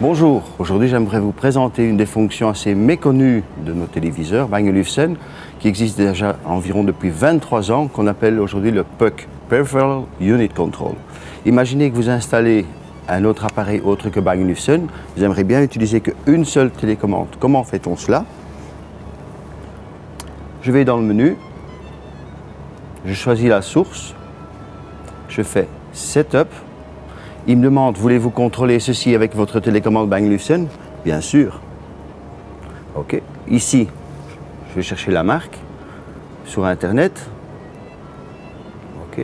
Bonjour, aujourd'hui j'aimerais vous présenter une des fonctions assez méconnues de nos téléviseurs Bang qui existe déjà environ depuis 23 ans qu'on appelle aujourd'hui le PUC, Peripheral Unit Control. Imaginez que vous installez un autre appareil autre que Bang Olufsen, vous aimeriez bien utiliser qu'une seule télécommande. Comment fait-on cela? Je vais dans le menu, je choisis la source, je fais Setup, il me demande, voulez-vous contrôler ceci avec votre télécommande Bang Olufsen Bien sûr. OK. Ici, je vais chercher la marque sur Internet. OK.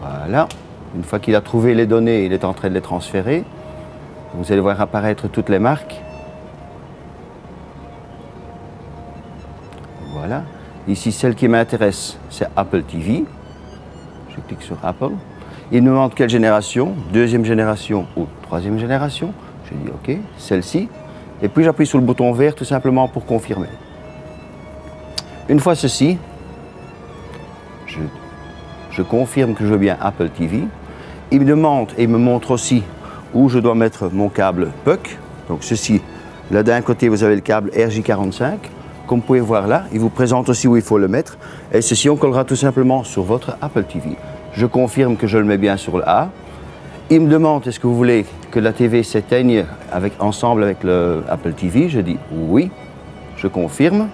Voilà. Une fois qu'il a trouvé les données, il est en train de les transférer. Vous allez voir apparaître toutes les marques. Voilà. Ici, celle qui m'intéresse, c'est Apple TV. Je clique sur Apple. Il me demande quelle génération, deuxième génération ou troisième génération. Je dis OK, celle-ci. Et puis j'appuie sur le bouton vert tout simplement pour confirmer. Une fois ceci, je, confirme que je veux bien Apple TV. Il me demande et me montre aussi où je dois mettre mon câble PUC. Donc ceci, là d'un côté vous avez le câble RJ45. Comme vous pouvez voir là, il vous présente aussi où il faut le mettre. Et ceci, on collera tout simplement sur votre Apple TV. Je confirme que je le mets bien sur le A. Il me demande est-ce que vous voulez que la TV s'éteigne avec, ensemble avec le Apple TV. Je dis oui. Je confirme.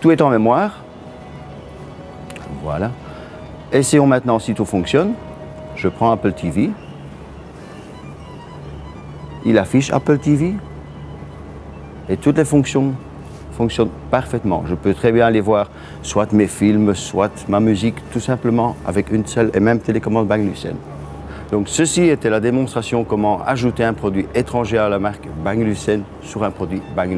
Tout est en mémoire. Voilà. Essayons maintenant si tout fonctionne. Je prends Apple TV. Il affiche Apple TV. Et toutes les fonctions fonctionne parfaitement. Je peux très bien aller voir soit mes films, soit ma musique, tout simplement avec une seule et même télécommande Bang. Donc ceci était la démonstration comment ajouter un produit étranger à la marque Bang sur un produit Bang.